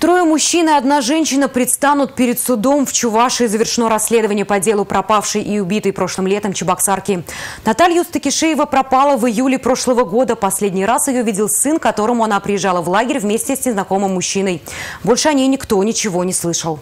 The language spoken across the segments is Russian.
Трое мужчин и одна женщина предстанут перед судом. В Чувашии завершено расследование по делу пропавшей и убитой прошлым летом Чебоксарки. Наталья Стакишеева пропала в июле прошлого года. Последний раз ее видел сын, которому она приезжала в лагерь вместе с незнакомым мужчиной. Больше о ней никто ничего не слышал.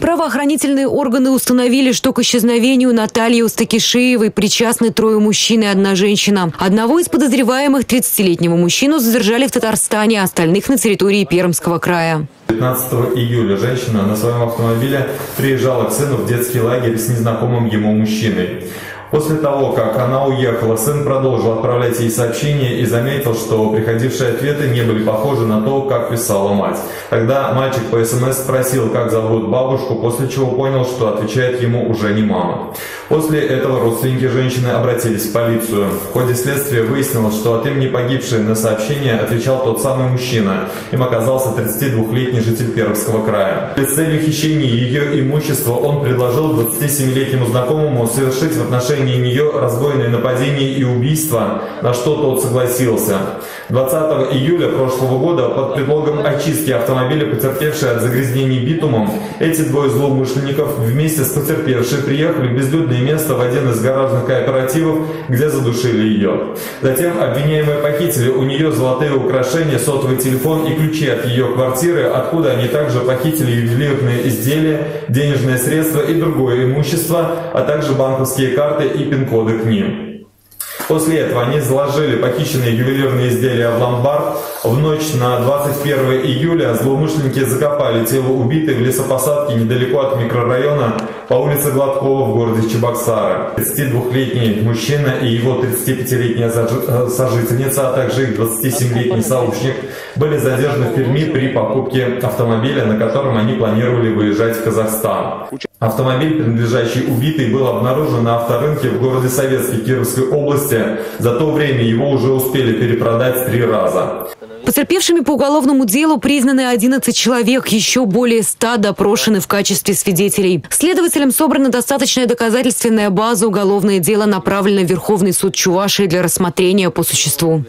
Правоохранительные органы установили, что к исчезновению Натальи Устакишеевой причастны трое мужчин и одна женщина. Одного из подозреваемых 30-летнего мужчину задержали в Татарстане, а остальных на территории Пермского края. 15 июля женщина на своем автомобиле приезжала к сыну в детский лагерь с незнакомым ему мужчиной. После того, как она уехала, сын продолжил отправлять ей сообщения и заметил, что приходившие ответы не были похожи на то, как писала мать. Тогда мальчик по СМС спросил, как зовут бабушку, после чего понял, что отвечает ему уже не мама. После этого родственники женщины обратились в полицию. В ходе следствия выяснилось, что от имени погибшей на сообщение отвечал тот самый мужчина. Им оказался 32-летний житель Пермского края. При цели хищения ее имущества он предложил 27-летнему знакомому совершить в отношении нее разбойное нападение и убийство, на что тот согласился. 20 июля прошлого года под предлогом очистки автомобиля, потерпевшей от загрязнений битумом, эти двое злоумышленников вместе с потерпевшей приехали в безлюдное место в один из гаражных кооперативов, где задушили ее. Затем обвиняемые похитили у нее золотые украшения, сотовый телефон и ключи от ее квартиры, откуда они также похитили ювелирные изделия, денежные средства и другое имущество, а также банковские карты и пин-коды к ним. После этого они заложили похищенные ювелирные изделия в ломбард. В ночь на 21 июля злоумышленники закопали тело убитой в лесопосадке недалеко от микрорайона по улице Гладкова в городе Чебоксары. 32-летний мужчина и его 35-летняя э, сожительница, а также их 27-летний сообщник были задержаны в Перми при покупке автомобиля, на котором они планировали выезжать в Казахстан. Автомобиль, принадлежащий убитой, был обнаружен на авторынке в городе Советской Кировской области. За то время его уже успели перепродать три раза. Потерпевшими по уголовному делу признаны 11 человек, еще более 100 допрошены в качестве свидетелей. Следователям собрана достаточная доказательственная база. Уголовное дело направлено в Верховный суд Чувашии для рассмотрения по существу.